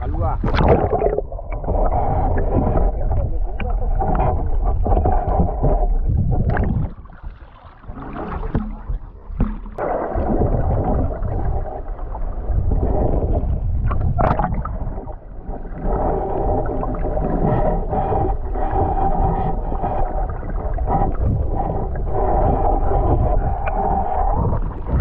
Alwa.